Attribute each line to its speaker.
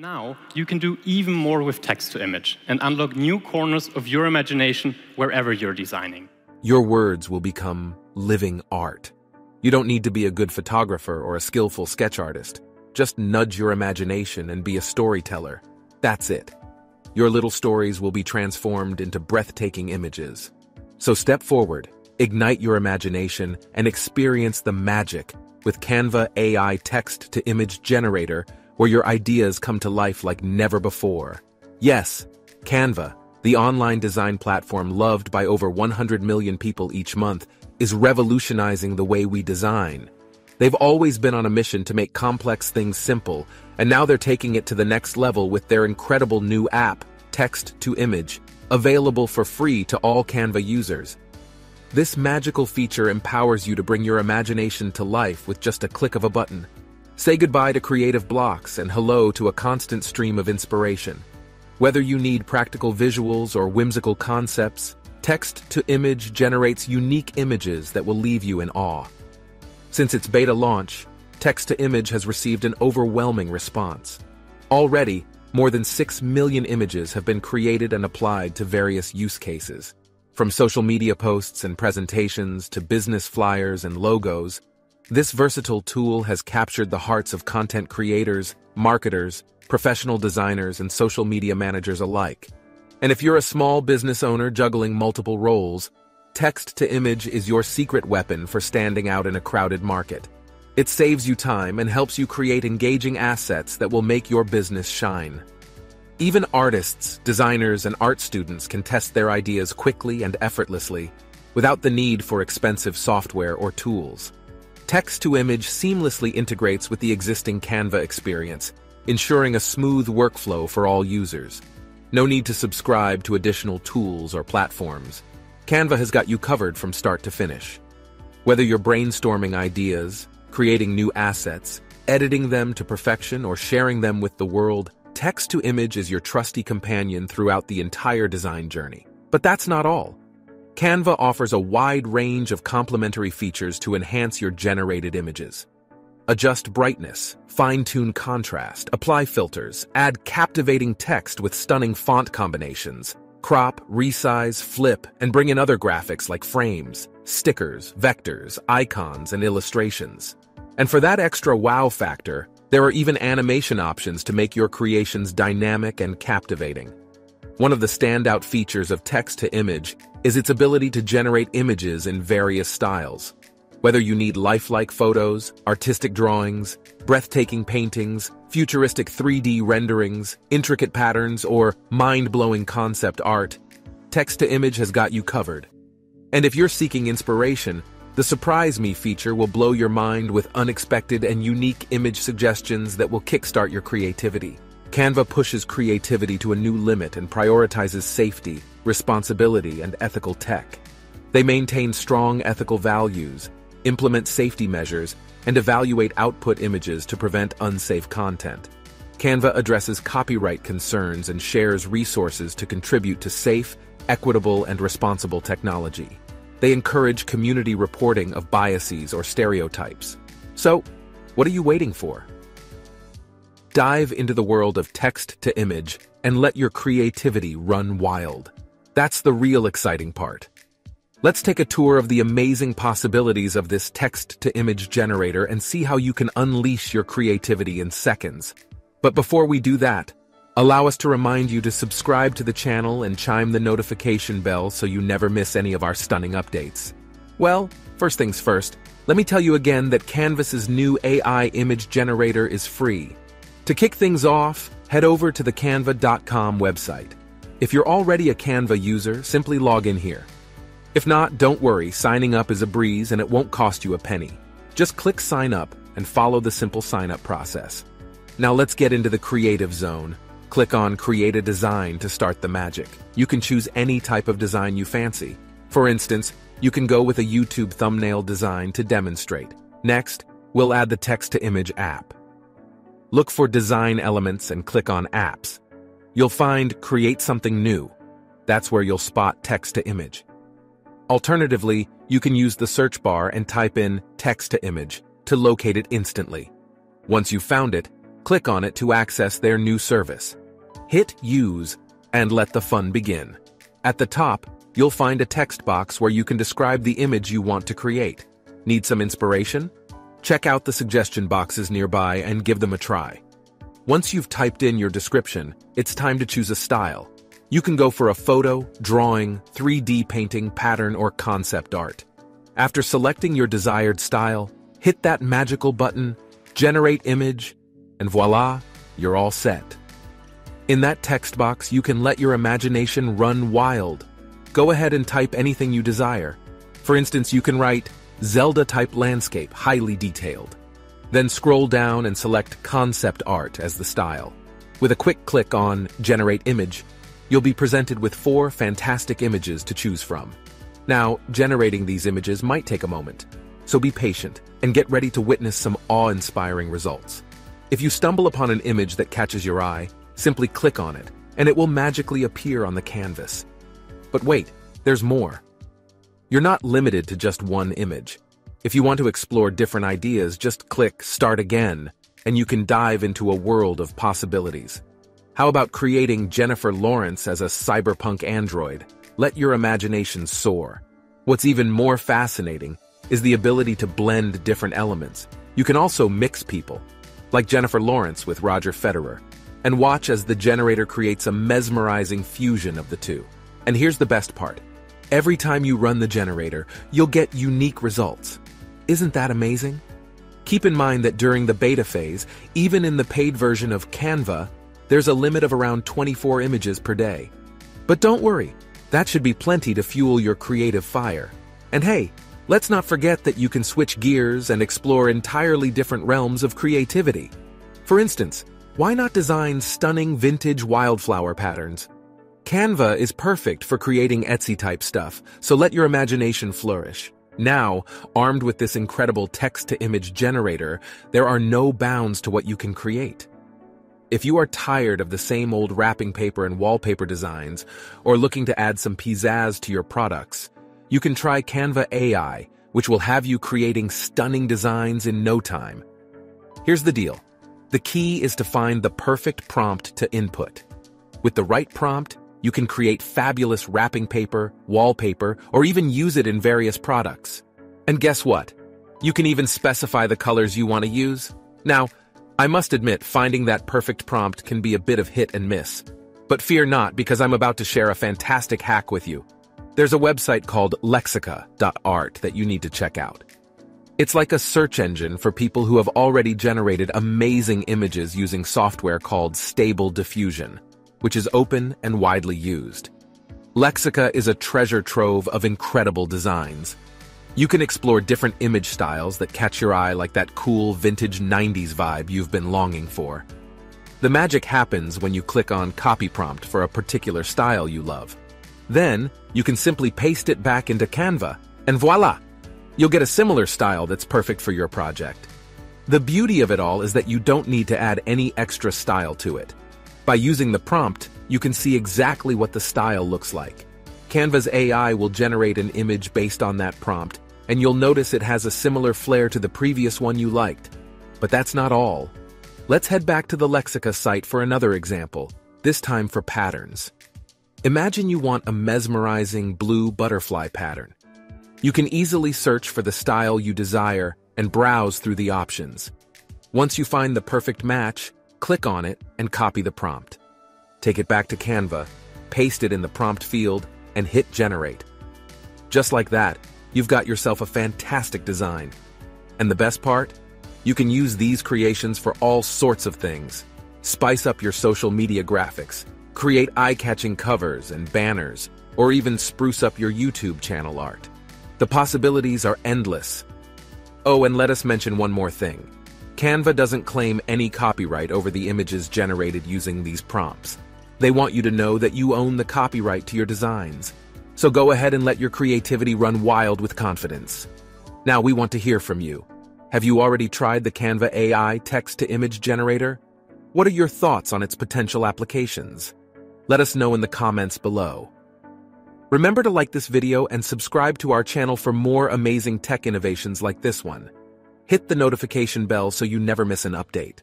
Speaker 1: Now, you can do even more with text to image and unlock new corners of your imagination wherever you're designing.
Speaker 2: Your words will become living art. You don't need to be a good photographer or a skillful sketch artist. Just nudge your imagination and be a storyteller. That's it. Your little stories will be transformed into breathtaking images. So step forward, ignite your imagination, and experience the magic with Canva AI Text to Image Generator where your ideas come to life like never before. Yes, Canva, the online design platform loved by over 100 million people each month, is revolutionizing the way we design. They've always been on a mission to make complex things simple, and now they're taking it to the next level with their incredible new app, Text to Image, available for free to all Canva users. This magical feature empowers you to bring your imagination to life with just a click of a button. Say goodbye to creative blocks and hello to a constant stream of inspiration. Whether you need practical visuals or whimsical concepts, text to image generates unique images that will leave you in awe. Since its beta launch, text to image has received an overwhelming response. Already, more than 6 million images have been created and applied to various use cases. From social media posts and presentations to business flyers and logos, this versatile tool has captured the hearts of content creators, marketers, professional designers, and social media managers alike. And if you're a small business owner juggling multiple roles, text to image is your secret weapon for standing out in a crowded market. It saves you time and helps you create engaging assets that will make your business shine. Even artists, designers, and art students can test their ideas quickly and effortlessly, without the need for expensive software or tools. Text-to-image seamlessly integrates with the existing Canva experience, ensuring a smooth workflow for all users. No need to subscribe to additional tools or platforms. Canva has got you covered from start to finish. Whether you're brainstorming ideas, creating new assets, editing them to perfection, or sharing them with the world, text-to-image is your trusty companion throughout the entire design journey. But that's not all. Canva offers a wide range of complementary features to enhance your generated images. Adjust brightness, fine-tune contrast, apply filters, add captivating text with stunning font combinations, crop, resize, flip, and bring in other graphics like frames, stickers, vectors, icons, and illustrations. And for that extra wow factor, there are even animation options to make your creations dynamic and captivating. One of the standout features of text-to-image is its ability to generate images in various styles. Whether you need lifelike photos, artistic drawings, breathtaking paintings, futuristic 3D renderings, intricate patterns, or mind-blowing concept art, text-to-image has got you covered. And if you're seeking inspiration, the Surprise Me feature will blow your mind with unexpected and unique image suggestions that will kickstart your creativity. Canva pushes creativity to a new limit and prioritizes safety, responsibility, and ethical tech. They maintain strong ethical values, implement safety measures, and evaluate output images to prevent unsafe content. Canva addresses copyright concerns and shares resources to contribute to safe, equitable, and responsible technology. They encourage community reporting of biases or stereotypes. So, what are you waiting for? Dive into the world of text to image and let your creativity run wild. That's the real exciting part. Let's take a tour of the amazing possibilities of this text to image generator and see how you can unleash your creativity in seconds. But before we do that, allow us to remind you to subscribe to the channel and chime the notification bell so you never miss any of our stunning updates. Well, first things first, let me tell you again that Canvas's new AI image generator is free. To kick things off, head over to the canva.com website. If you're already a Canva user, simply log in here. If not, don't worry, signing up is a breeze and it won't cost you a penny. Just click sign up and follow the simple sign up process. Now let's get into the creative zone. Click on Create a Design to start the magic. You can choose any type of design you fancy. For instance, you can go with a YouTube thumbnail design to demonstrate. Next, we'll add the text-to-image app. Look for design elements and click on apps. You'll find create something new. That's where you'll spot text to image. Alternatively, you can use the search bar and type in text to image to locate it instantly. Once you've found it, Click on it to access their new service. Hit Use and let the fun begin. At the top, you'll find a text box where you can describe the image you want to create. Need some inspiration? Check out the suggestion boxes nearby and give them a try. Once you've typed in your description, it's time to choose a style. You can go for a photo, drawing, 3D painting, pattern, or concept art. After selecting your desired style, hit that magical button, Generate Image, and voila, you're all set. In that text box, you can let your imagination run wild. Go ahead and type anything you desire. For instance, you can write Zelda-type landscape, highly detailed. Then scroll down and select Concept Art as the style. With a quick click on Generate Image, you'll be presented with four fantastic images to choose from. Now, generating these images might take a moment, so be patient and get ready to witness some awe-inspiring results. If you stumble upon an image that catches your eye, simply click on it, and it will magically appear on the canvas. But wait, there's more. You're not limited to just one image. If you want to explore different ideas, just click Start Again, and you can dive into a world of possibilities. How about creating Jennifer Lawrence as a cyberpunk android? Let your imagination soar. What's even more fascinating is the ability to blend different elements. You can also mix people, like Jennifer Lawrence with Roger Federer, and watch as the generator creates a mesmerizing fusion of the two. And here's the best part. Every time you run the generator, you'll get unique results. Isn't that amazing? Keep in mind that during the beta phase, even in the paid version of Canva, there's a limit of around 24 images per day. But don't worry, that should be plenty to fuel your creative fire. And hey, let's not forget that you can switch gears and explore entirely different realms of creativity. For instance, why not design stunning vintage wildflower patterns? Canva is perfect for creating Etsy-type stuff, so let your imagination flourish. Now, armed with this incredible text-to-image generator, there are no bounds to what you can create. If you are tired of the same old wrapping paper and wallpaper designs, or looking to add some pizzazz to your products, you can try Canva AI, which will have you creating stunning designs in no time. Here's the deal. The key is to find the perfect prompt to input. With the right prompt, you can create fabulous wrapping paper, wallpaper, or even use it in various products. And guess what? You can even specify the colors you want to use. Now, I must admit finding that perfect prompt can be a bit of hit and miss. But fear not because I'm about to share a fantastic hack with you. There's a website called lexica.art that you need to check out. It's like a search engine for people who have already generated amazing images using software called Stable Diffusion which is open and widely used. Lexica is a treasure trove of incredible designs. You can explore different image styles that catch your eye like that cool vintage 90s vibe you've been longing for. The magic happens when you click on copy prompt for a particular style you love. Then, you can simply paste it back into Canva, and voila! You'll get a similar style that's perfect for your project. The beauty of it all is that you don't need to add any extra style to it. By using the prompt, you can see exactly what the style looks like. Canva's AI will generate an image based on that prompt, and you'll notice it has a similar flair to the previous one you liked. But that's not all. Let's head back to the Lexica site for another example, this time for patterns. Imagine you want a mesmerizing blue butterfly pattern. You can easily search for the style you desire and browse through the options. Once you find the perfect match, Click on it and copy the prompt. Take it back to Canva, paste it in the prompt field, and hit Generate. Just like that, you've got yourself a fantastic design. And the best part? You can use these creations for all sorts of things. Spice up your social media graphics, create eye-catching covers and banners, or even spruce up your YouTube channel art. The possibilities are endless. Oh, and let us mention one more thing. Canva doesn't claim any copyright over the images generated using these prompts. They want you to know that you own the copyright to your designs. So go ahead and let your creativity run wild with confidence. Now we want to hear from you. Have you already tried the Canva AI text-to-image generator? What are your thoughts on its potential applications? Let us know in the comments below. Remember to like this video and subscribe to our channel for more amazing tech innovations like this one. Hit the notification bell so you never miss an update.